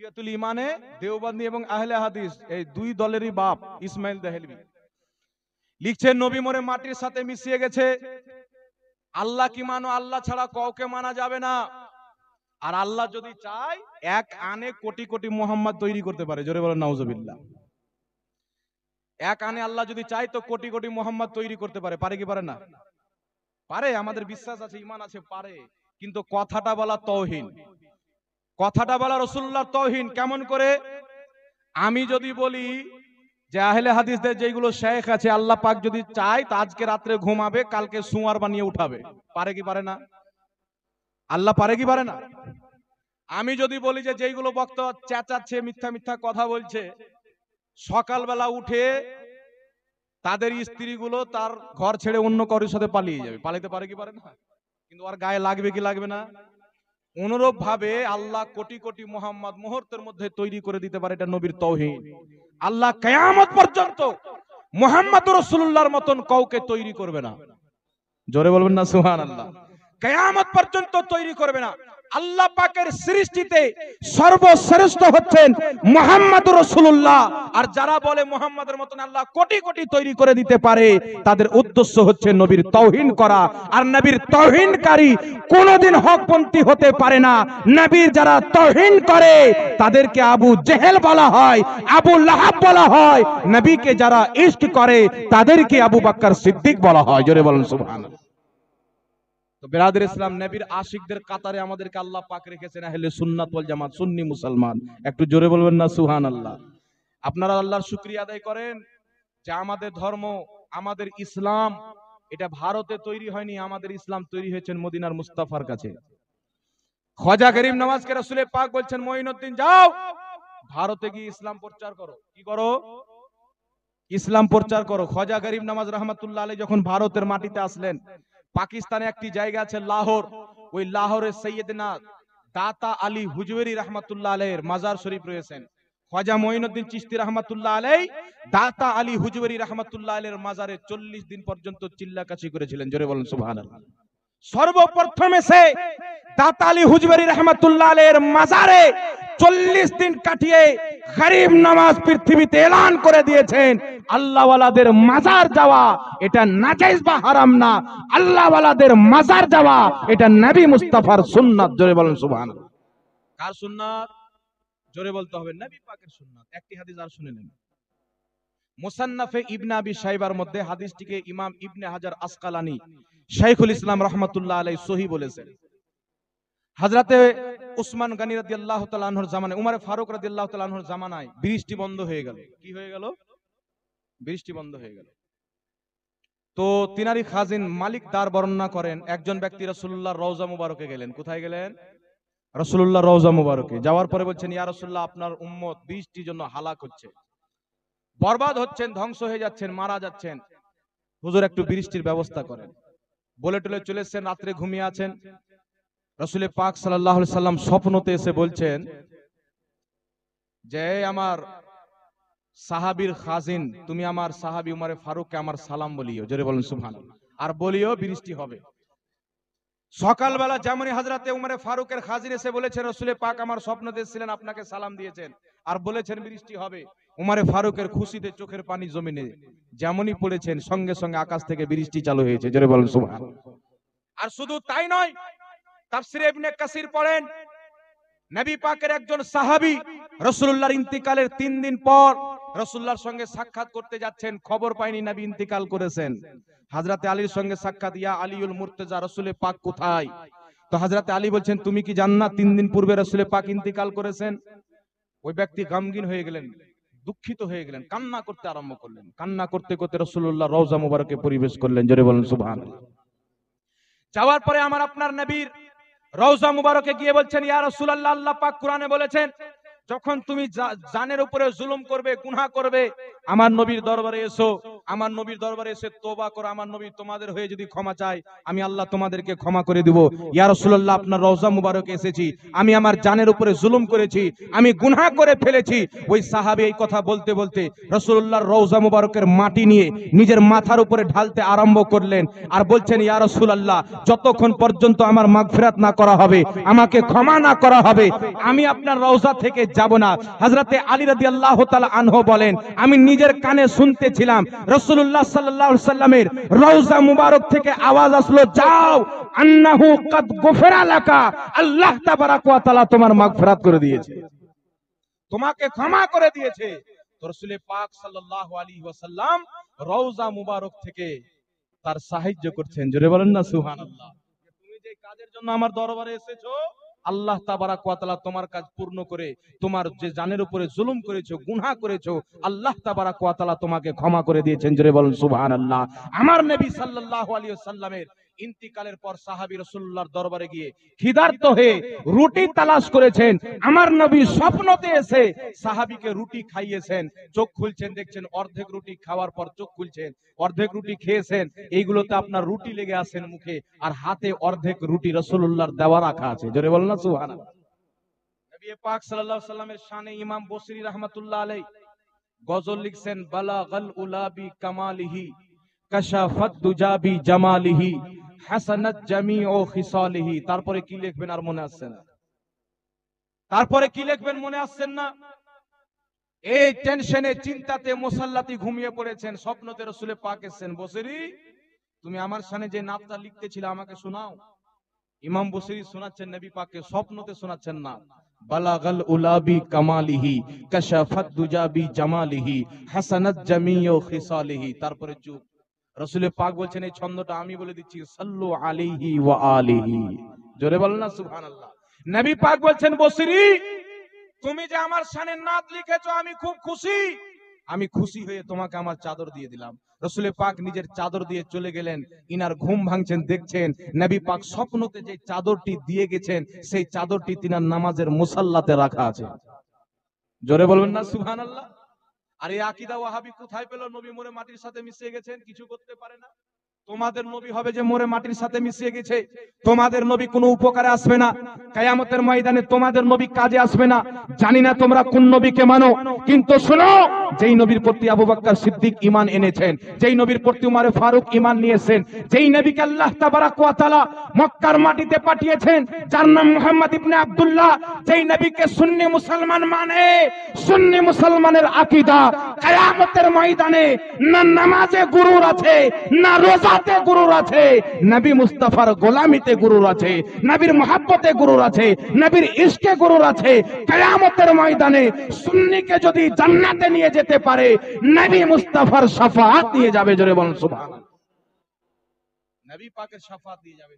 ইয়াতুল ইমানে দেওবন্দি এবং আহলে হাদিস, এই দুই দলেরই বাপ ইসমাইল লিখছেন, নবী মাটির সাথে মিশিয়ে গেছে। আল্লাহ কি মানো, আল্লাহ ছাড়া কাউকে মানা যাবে না। আর আল্লাহ যদি এক আনে কোটি কোটি মোহাম্মদ তৈরি করতে পারে। জোরে বলেন, নাউজুবিল্লাহ। এক আনে আল্লাহ যদি তো কোটি কোটি মোহাম্মদ তৈরি করতে পারে। পারে কি পারে না? পারে, আমাদের বিশ্বাস আছে ইমান আছে, পারে। কিন্তু কথাটা বলা তৌহিন কথাটা বলা রসুল্লাহ তৌহিন কেমন করে? আমি যদি বলি যে আহলে হাদিসদের যেগুলো শেখ আছে, আল্লাহ পাক যদি চায় তা আজকে রাত্রে ঘুমাবে, কালকে সুয়ার বানিয়ে উঠাবে। পারে কি পারে না? আল্লাহ পারে কি পারে না? আমি যদি বলি যে যেইগুলো বক্ত চেঁচাচ্ছে, মিথ্যা মিথ্যা কথা বলছে, সকালবেলা উঠে তাদের স্ত্রীগুলো তার ঘর ছেড়ে অন্য কারোর সাথে পালিয়ে যাবে। পালাতে পারে কি পারে না? কিন্তু আর গায়ে লাগবে কি লাগবে না? অনুরূপ ভাবে আল্লাহ কোটি কোটি মোহাম্মদ মুহূর্তের মধ্যে তৈরি করে দিতে পারে এটা নবীর তৌহিদ। আল্লাহ কেয়ামত পর্যন্ত মোহাম্মদ রসুল্লাহর মতন কাউকে তৈরি করবে না। জোরে বলবেন না সুহান আল্লাহ কেয়ামত পর্যন্ত তৈরি করবে না। আল্লাহ পাকের সৃষ্টিতে সর্বশ্রেষ্ঠ হচ্ছেন মোহাম্মদ রসুল্লাহ আর যারা বলে মোহাম্মদের মতন আল্লাহ কোটি কোটি তৈরি করে দিতে পারে, তাদের উদ্দেশ্য হচ্ছে নবীর তৌহিন করা। আর নবীর তৌহিনকারী কোনোদিন হকপন্থী হতে পারে না। নবীর যারা তৌহিন করে, তাদেরকে আবু জেহেল বলা হয়, আবু লাহাব বলা হয়। নবীকে যারা ইষ্ট করে, তাদেরকে আবু বাক্কার সিদ্দিক বলা হয়। জোরে বলেন সুবহানাল্লাহ। তো বেরাদের ইসলাম নবীর আশিকদের কাতারে আমাদেরকে আল্লাহ পাক রেখেছেন আহলে সুন্নাত ওয়াল জামাত সুন্নি মুসলমান। একটু জোরে বলবেন না? সুহান আল্লাহ আপনারা আল্লাহর শুকরিয়া আদায় করেন যে আমাদের ধর্ম আমাদের ইসলাম এটা ভারতে তৈরি হয়নি আমাদের ইসলাম তৈরি হয়েছে মদিনার মুস্তাফার কাছে। খজা করিম নওয়াজকে রাসূলে পাক বলছেন মঈনুদ্দিন যাও! ভারতে গিয়ে ইসলাম প্রচার করো। কি করো? ইসলাম প্রচার করো। খজা গরিব নামাজ রহমতুল্লাহ আলী যখন ভারতের মাটিতে আসলেন পাকিস্তানে একটি জায়গা আছে লাহোর। ওই লাহোরের সৈয়দনা দাতা আলী হুজবেরি রহমতুল্লাহ আলের মাজার শরীফ রয়েছেন। খাজা মঈনুদ্দিন চিশতি রহমতুল্লাহ আলাই দাতা আলী হুজবেরি রহমতুল্লাহ আলের মাজারে চল্লিশ দিন পর্যন্ত চিল্লাকাশি করেছিলেন। জোরে বলেন, সুবহানাল্লাহ। সর্বপ্রথমে সে দাতা আলী হুজবেরি রহমতুল্লাহ আলের মাজারে চল্লিশ দিন কাটিয়ে গরিব নামাজ পৃথিবীতে এলান করে দিয়েছেন। আল্লাহওয়ালাদের মাজার যাওয়া, এটা নাজাইজ বা হারাম না। আল্লাহওয়ালাদের মাজার যাওয়া, এটা নবী মুস্তাফার সুন্নাত। জোরে বলেন সুবহান কার সুন্নাত? জোরে বলতে হবে, নবী পাকের সুন্নাত। একটি হাদিস আর শুনে নেন। মুসান্নাফে ইবনে আবি শাইবার মধ্যে হাদিসটিকে ইমাম ইবনে হাজার আসকালানি শাইখুল ইসলাম রহমাতুল্লাহ আলাইহি সহি বলেছেন। হাজরাতে উসমান গানি রাদিয়াল্লাহু তাআলা আনহুর জামানায়, উমর ফারুক রাদিয়াল্লাহু তাআলা আনহুর জামানায় বৃষ্টি বন্ধ হয়ে গেল। কি হয়ে গেল? বৃষ্টি বন্ধ হয়ে গেল। তো তিনারি খাজিন মালিক দার বর্ণনা করেন, একজন ব্যক্তি রাসূলুল্লাহ রওজা মুবারকে গেলেন। কোথায় গেলেন? রাসূলুল্লাহ রওজা মুবারকে। যাওয়ার পরে বলছেন, ইয়া রাসূলুল্লাহ, আপনার উম্মত বৃষ্টির জন্য হালাক হচ্ছে। বরবাদ হচ্ছেন, ধ্বংস হয়ে যাচ্ছেন, মারা যাচ্ছেন। হুজুর একটু বৃষ্টির ব্যবস্থা করেন। বলে টলে চলে এসেছেন, রাত্রে ঘুমিয়ে আছেন। রসুল পাক সাল্লাহ সাল্লাম স্বপ্নতে এসে বলছেন যে আমার সাহাবীর খাজিন, তুমি আমার সাহাবী উমারে ফারুককে আমার সালাম বলিও। জোরে বলেন সুবহান আর বলিও বৃষ্টি হবে। সকালবেলা যেমনই হাজরাতে উমারে ফারুকের খাজিন এসে বলেছেন রসুল পাক আমার স্বপ্ন দেখছিলেন, আপনাকে সালাম দিয়েছেন। আর বলেছেন, বৃষ্টি হবে। উমারে ফারুকের খুশিতে চোখের পানি জমিনে যেমনই পড়েছেন, সঙ্গে সঙ্গে আকাশ থেকে বৃষ্টি চালু হয়েছে। জোরে বলেন সুবহান আর শুধু তাই নয়, তাফসিরে ইবনে কাসির পড়েন, নবী পাকের একজন সাহাবী রাসূলুল্লাহর ইন্তিকালের তিন দিন পর রাসূলুল্লাহর সঙ্গে সাক্ষাৎ করতে যাচ্ছেন, খবর পাইনি নবী ইন্তিকাল করেছেন। হযরতে আলীর সঙ্গে সাক্ষাৎ, ইয়া আলীউল মুর্তজা রাসূলে পাক কোথায়? তো হযরতে আলী বলছেন, তুমি কি জান না তিন দিন পূর্বে রাসূলে পাক ইন্তিকাল করেছেন। ওই ব্যক্তি গমগিন হয়ে গেলেন, দুঃখিত হয়ে গেলেন, কান্না করতে আরম্ভ করলেন। কান্না করতে করতে রসুল্লাহ রওজা মুবারকে পরিবেশ করলেন। জোরে বলেন, সুবহানাল্লাহ। যাওয়ার পরে আমার আপনার নবীর রওজা মুবারকে গিয়ে বলছেন, ইয়া রাসূলুল্লাহ, আল্লাহ পাক কোরআনে বলেছেন যখন তুমি জানের উপরে জুলুম করবে গুনা করবে আমার নবীর দরবারে এসো। আমার নবীর দরবারে এসে তোবা করে, আমার নবী তোমাদের হয়ে যদি ক্ষমা চায়, আমি আল্লাহ তোমাদেরকে ক্ষমা করে দিব। ইয়া রাসূলুল্লাহ, আপনার রওজা মুবারকে এসেছি। আমি আমার জানের উপরে জুলুম করেছি, আমি গুনাহ করে ফেলেছি। ওই সাহাবী এই কথা বলতে বলতে রাসূলুল্লাহর রওজা মুবারকের মাটি নিয়ে নিজের মাথার উপরে ঢালতে আরম্ভ করলেন আর বলছেন, ইয়া রাসূলুল্লাহ, যতক্ষণ পর্যন্ত আমার মাগফিরাত না করা হবে, আমাকে ক্ষমা না করা হবে, আমি আপনার রওজা থেকে যাব না। হযরতে আলী রাদিয়াল্লাহু তাআলা আনহু বলেন, আমি নিজের কানে শুনতেছিলাম রাসূলুল্লাহ সাল্লাল্লাহু আলাইহি সাল্লামের রওজা মুবারক থেকে আওয়াজ আসলো, যাও, আন্নাহু গুফিরা লাকা, আল্লাহ তাবারাক ওয়া তাআলা করে দিয়েছে। তোমাকে ক্ষমা করে দিয়েছে। তার সাহায্য করছেন। জোরে বলেন না তুমি যে কাজের জন্য আমার দরবারে এসেছ আল্লাহ তাবারাক ওয়া তোমার কাজ পূর্ণ করে, তোমার যে জানের উপরে জুলুম করেছ, গুনাহ করেছ, আল্লাহ তাবারাক কোয়াতালা তোমাকে ক্ষমা করে দিয়েছেন। জোরে বলেন, সুবহানাল্লাহ। আমার নবী সাল্লাল্লাহু আলাইহি ওয়াসাল্লামের ইন্তিকালের পর সাহাবী রাসূলুল্লাহর দরবারে গিয়ে খিদার্ত হয়ে রুটি তালাশ করেছেন। আমার নবী স্বপ্নতে এসে সাহাবীকে রুটি খাইয়েছেন। চোখ খুলছেন, দেখছেন অর্ধেক রুটি খাওয়ার পর চোখ খুলছেন, অর্ধেক রুটি খেয়েছেন। এইগুলোতে আপনার রুটি লেগে আসেন মুখে? আর হাতে অর্ধেক রুটি রাসূলুল্লাহর দেওয়া রাখা আছে। জোরে বল না, সুবহানাল্লাহ। নবী পাক সাল্লাল্লাহু সাল্লামের শানে ইমাম বসরি রাহমাতুল্লাহ আলাইহি গজল লিখছেন, বালাগাল উলাবি কামালিহি, কাশাফাত দুজাবি জামালিহি। হাসানাত জামিউ খিসালিহি। তারপরে কি লিখবেন আর মনে আসছে না? তারপরে কি লিখবেন মনে আসছেন না? এই টেনশনে, চিন্তাতে, মুসাল্লাতি ঘুমিয়ে পড়েছেন, স্বপ্নতে রসুলে পাক এসেছেন। বসরি, তুমি আমার সামনে যে নাতটা লিখতেছিলে আমাকে শোনাও। ইমাম বসরি শোনাচ্ছেন, নবী পাককে স্বপ্নতে শোনাচ্ছেন না। বালাগাল উলাবি কামালিহি, কাশাফাত দুজাবি জামালিহি, হাসানাত জামিউ খিসালিহি। তারপরে চুপ। রসুলের পাক বলছেন, এই ছন্দটা আমি বলে দিচ্ছি, সাল্লু আলাইহি ওয়া আলিহি। জোরে বলেন না, সুবহানাল্লাহ। নবী পাক বলছেন, বসরি, তুমি যে আমার শানে নাত লিখেছো, আমি খুব খুশি। আমি খুশি হয়ে তোমাকে আমার চাদর দিয়ে দিলাম। রসুলের পাক নিজের চাদর দিয়ে চলে গেলেন, ইনার ঘুম ভাঙছেন, দেখছেন, নবী পাক স্বপ্নতে যে চাদরটি দিয়ে গেছেন, সেই চাদরটি তিনার নামাজের মুসাল্লাতে রাখা আছে। জোরে বলবেন না, সুবহানাল্লাহ? আর এই আকিদা ওয়াহাবি কোথায় পেল? নবী মরে মাটির সাথে মিশে গেছেন, কিছু করতে পারে না। তোমাদের নবী হবে যে মরে মাটির সাথে মিশিয়ে গেছে। তোমাদের নবী কোনো উপকারে আসবে না। কায়ামতের ময়দানে তোমাদের নবী কাজে আসবে না। জানি না তোমরা কোন নবীকে মানো। কিন্তু শোনো, যেই নবীর প্রতি আবু বকর সিদ্দিক ঈমান এনেছেন, যেই নবীর প্রতি উমারে ফারুক ঈমান নিয়েছেন, যেই নবীকে আল্লাহ তাবারাক ওয়া তাআলা মক্কার মাটিতে পাঠিয়েছেন, যার নাম মুহাম্মদ ইবনে আব্দুল্লাহ, যেই নবীকে সুন্নি মুসলমান মানে সুন্নি মুসলমানের আকীদা। কিয়ামতের ময়দানে না নামাজে গুরুর আছে, না রোজাতে গুরুর আছে, নবী মুস্তাফার গোলামিতে গুরুর আছে, নবীর মহাব্বতে গুরুর আছে, নবীর ইশকে গুরুর আছে। কিয়ামতের ময়দানে সুন্নিকে যদি জান্নাতে নিয়ে যেতে পারে, নবী মুস্তাফার শাফাআত নিয়ে যাবে, জোরে বলুন সুবহানাল্লাহ। নবী পাকের শাফাআত নিয়ে যাবে।